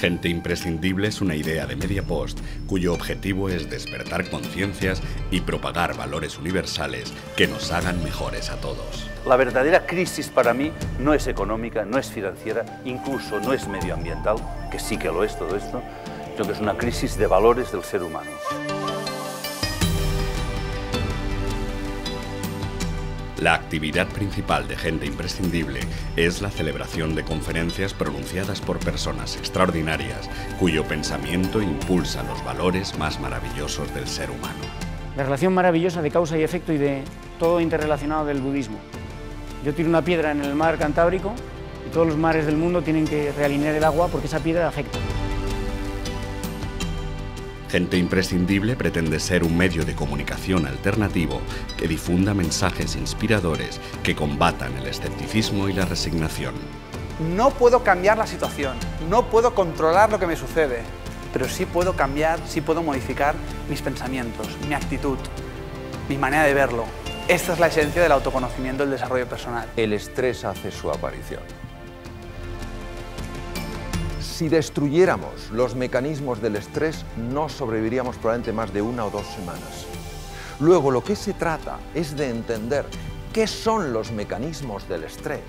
Gente imprescindible es una idea de Mediapost cuyo objetivo es despertar conciencias y propagar valores universales que nos hagan mejores a todos. La verdadera crisis para mí no es económica, no es financiera, incluso no es medioambiental, que sí que lo es todo esto, sino que es una crisis de valores del ser humano. La actividad principal de Gente Imprescindible es la celebración de conferencias pronunciadas por personas extraordinarias cuyo pensamiento impulsa los valores más maravillosos del ser humano. La relación maravillosa de causa y efecto y de todo interrelacionado del budismo. Yo tiro una piedra en el mar Cantábrico y todos los mares del mundo tienen que realinear el agua porque esa piedra afecta. Gente Imprescindible pretende ser un medio de comunicación alternativo que difunda mensajes inspiradores que combatan el escepticismo y la resignación. No puedo cambiar la situación, no puedo controlar lo que me sucede, pero sí puedo cambiar, sí puedo modificar mis pensamientos, mi actitud, mi manera de verlo. Esta es la esencia del autoconocimiento y el desarrollo personal. El estrés hace su aparición. Si destruyéramos los mecanismos del estrés, no sobreviviríamos probablemente más de una o dos semanas. Luego, lo que se trata es de entender qué son los mecanismos del estrés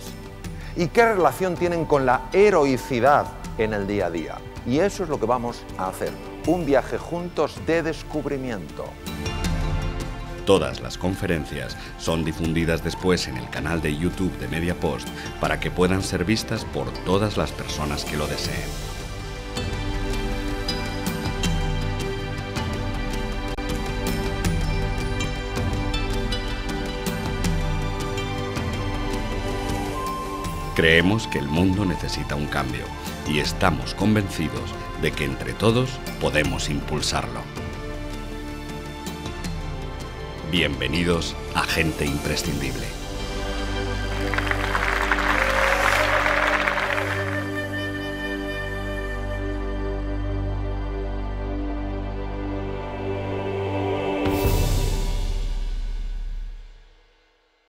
y qué relación tienen con la heroicidad en el día a día. Y eso es lo que vamos a hacer, un viaje juntos de descubrimiento. Todas las conferencias son difundidas después en el canal de YouTube de Mediapost para que puedan ser vistas por todas las personas que lo deseen. Creemos que el mundo necesita un cambio y estamos convencidos de que entre todos podemos impulsarlo. Bienvenidos a Gente Imprescindible.